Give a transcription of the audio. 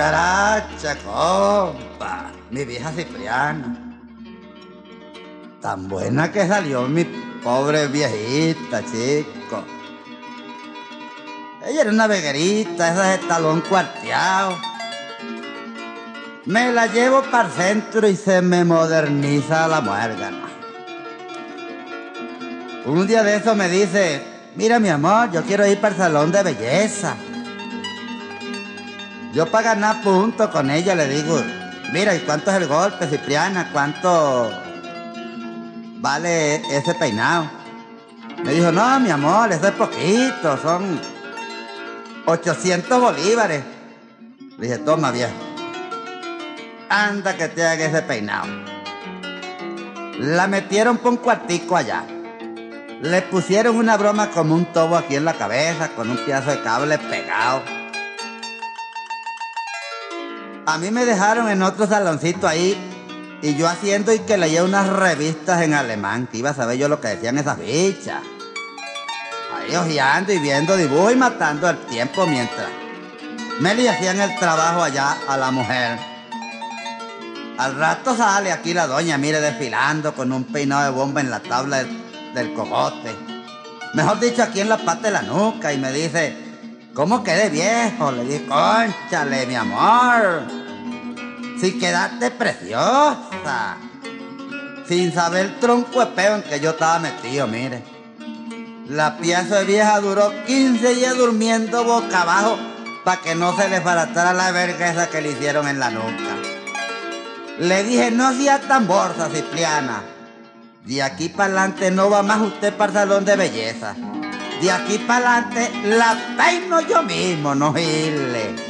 cucaracha, compa, mi vieja Cipriana. Tan buena que salió mi pobre viejita, chico. Ella era una veguerita, esa de talón cuarteado. Me la llevo para el centro y se me moderniza la muérgana. Un día de eso me dice, mira mi amor, yo quiero ir para el salón de belleza. Yo para ganar puntos con ella le digo, mira, ¿y cuánto es el golpe, Cipriana? ¿Cuánto vale ese peinado? Me dijo, no, mi amor, eso es poquito, son 800 bolívares. Le dije, toma viejo, anda que te haga ese peinado. La metieron por un cuartico allá. Le pusieron una broma como un tobo aquí en la cabeza, con un pedazo de cable pegado. A mí me dejaron en otro saloncito ahí y yo haciendo y que leía unas revistas en alemán, que iba a saber yo lo que decían esas bichas. Ahí ojeando y viendo dibujos y matando el tiempo mientras me le hacían el trabajo allá a la mujer. Al rato sale aquí la doña, mire, desfilando con un peinado de bomba en la tabla del, del cogote. Mejor dicho, aquí en la pata de la nuca y me dice, ¿cómo quedé viejo? Le dije, conchale, mi amor. Si quedaste preciosa. Sin saber el tronco peo en que yo estaba metido, mire. La pieza de vieja duró 15 días durmiendo boca abajo para que no se le baratara la verga que le hicieron en la nuca. Le dije, no sea tan borsa, Cipriana. De aquí para adelante no va más usted para el salón de belleza. De aquí para adelante la peino yo mismo, no irle.